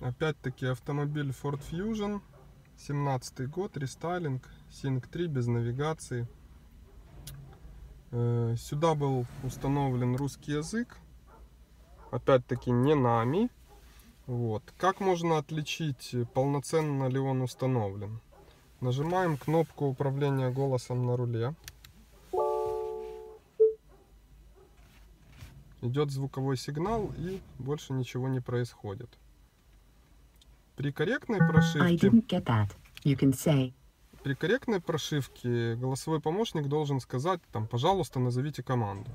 Опять-таки автомобиль Ford Fusion. 17 год, рестайлинг. Sync 3 без навигации. Э, Сюда был установлен русский язык. Опять-таки не нами. Вот. Как можно отличить, полноценно ли он установлен? Нажимаем кнопку управления голосом на руле. Идет звуковой сигнал и больше ничего не происходит. При корректной прошивке, say, при корректной прошивке голосовой помощник должен сказать там, пожалуйста, назовите команду.